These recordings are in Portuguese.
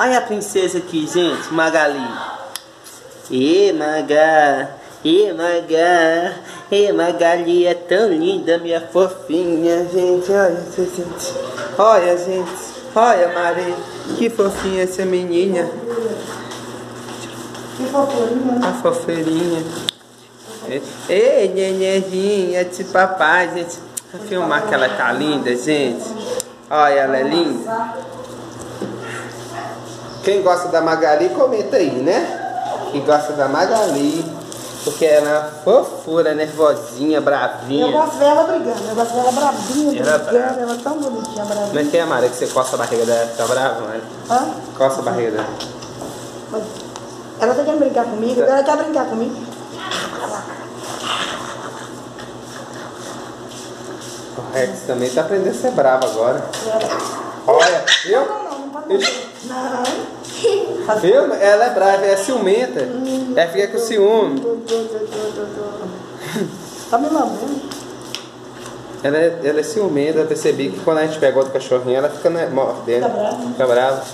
Olha a princesa aqui, gente, Magali. E Maga, e Maga, e Magali é tão linda, minha fofinha, gente. Olha, gente. Olha, gente. Olha, Maria. Que fofinha essa menina. Que fofurinha. A fofeirinha. Ei, nenenzinha de papai, gente. Vou filmar que ela tá linda, gente. Olha, ela é linda. Quem gosta da Magali, comenta aí, né? Quem gosta da Magali. Porque ela é uma fofura, nervosinha, Eu bravinha. gosto dela brigando, eu gosto dela bravinha, Ela é brigando, brava. ela é tão bonitinha, bravinha. Como é que é, Mara, que você coça a barriga dela? Fica brava, Mara? Hã? Coça a barriga dela. Mas Ela tá querendo brincar comigo, ela quer brincar comigo. O Rex também tá aprendendo a ser bravo agora. Olha, viu? Não? Ela é brava, é ciumenta. Ela fica com ciúme. Tá me lambendo. Ela é, ela é ciumenta, eu percebi que quando a gente pega outro cachorrinho, ela fica né, mordendo. Fica brava. Fica brava.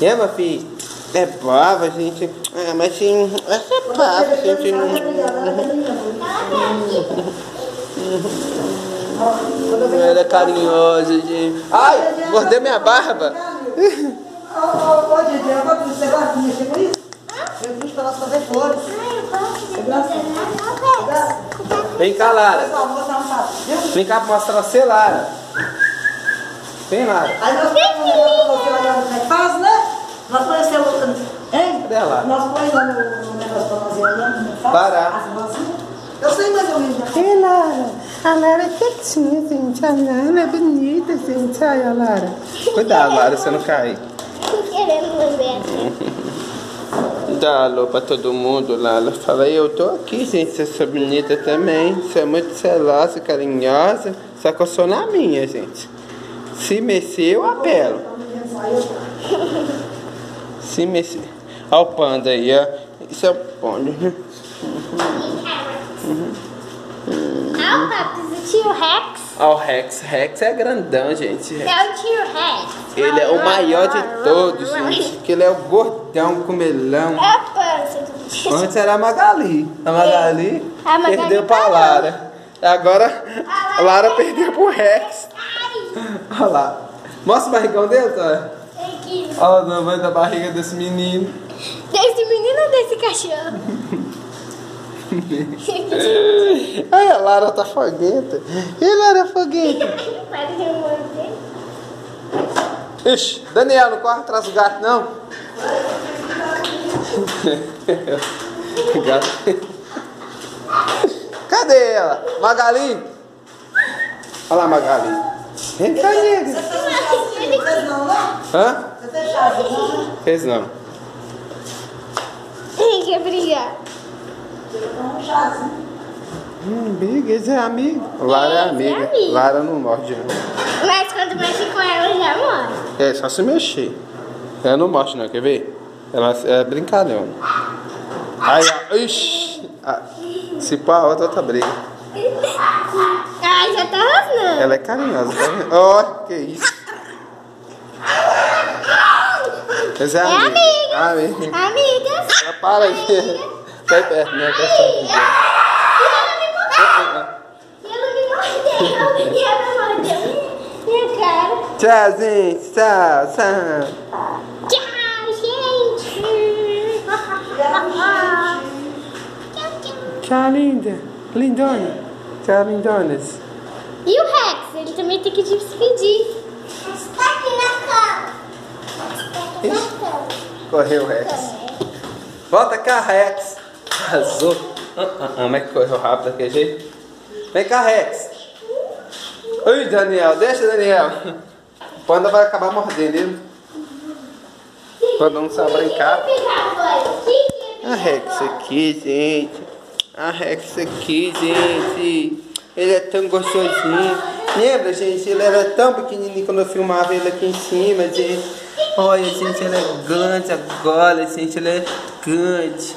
E é, meu filho? É brava, gente. É, mas sim, essa é brava, gente. Ela é carinhosa, gente. Ai, mordeu minha barba. Ô, ô, Didi, eu vou você de mexer com isso? Eu fiz pra nós fazer flores. Vem cá, Lara. Vem cá pra mostrar você, Lara. Vem, Lara. Aí nós que faz, né? Nós conhecemos o... Hein? Cadê ela? Nós lá no, negócio pra nós ir olhando como faz. Parar. As mãozinhas. Eu sei mais ou menos. já. Ei, Lara. A Lara é quietinha, gente. A Lara é bonita, gente. Olha a Lara. Cuidado, Lara, você não cai. Querendo lamber Dá alô pra todo mundo, Lara. Fala, eu tô aqui, gente. Você é bonita também. Você é muito celosa, carinhosa. Só que eu sou na minha, gente. Se mexer, eu apelo. Se mexer. Olha o panda aí, ó. Isso é o panda. Ah, o Paps, o tio Rex. Olha o Rex. Rex é grandão, gente. É o tio Rex. Ele é o maior de todos, gente. Porque ele é o gordão com melão. É. Antes era a Magali. A Magali, A Magali perdeu pra. Lara. Agora a Lara perdeu pro Rex. Olha lá. Mostra o barrigão dele, tá? Olha o tamanho da barriga desse menino. Desse menino ou desse cachorro? Ai, a Lara tá foguenta. E Lara um monte. Ixi, Daniel, não corre atrás do gato, não. gato. Cadê ela? Magali? Olha lá, Magali. Vem cá, nega. Hã? Você fez chave, não? Fez não. Quer brigar? Um chazinho. Hum, esse é amigo. Lara é Esse é amiga. amigo. Lara não morde, não. Mas quando mexe com ela, já morre. É, só se mexer. Ela não morde, não. Quer ver? Ela é brincadeira. Aí, ó. Ixi. Ah, se pá, a outra, outra briga. Ai, já tá rosnando. Ela é carinhosa, tá vendo? Ó, que isso. Essa é É amiga. amiga. Amiga. Amigas. Ah, Para aí. Sai perto, né? Que essa amiga. E ela me mordeu. E ela mordeu minha cara. Tchau, gente. Tchau, tchau. Tchau, gente. Tchau, linda. Lindona. Tchau, lindonas. E o Rex? Ele também tem que te despedir. Está aqui na cama. Está aqui na cama. Correu o Rex. Volta cá, Rex. Arrasou. Ah, ah, ah, é que correu rápido daquele jeito? Vem cá, Rex. Ui, Daniel. Deixa, Daniel. O panda vai acabar mordendo ele. Quando não sabe brincar. A Rex aqui, gente. A Rex aqui, gente. Ele é tão gostosinho. Lembra, gente? Ele era tão pequenininho quando eu filmava ele aqui em cima, gente. Olha, gente, ele é grande agora, gente. Ele é grande.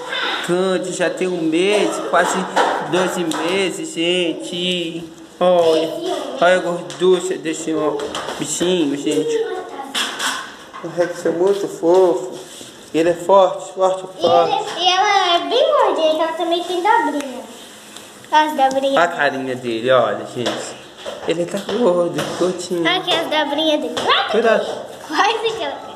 Grande, já tem um mês, quase 12 meses, gente. Olha, olha a gorducha desse bichinho, gente. O Rex é muito fofo. Ele é forte, forte, E, forte. ele- e ela é bem gordinha, ela também tem dobrinha. As dobrinhas. A carinha dele, olha, gente. Ele tá gordo, curtinho. Aqui as dobrinhas dele. Cuidado. Quase que ela...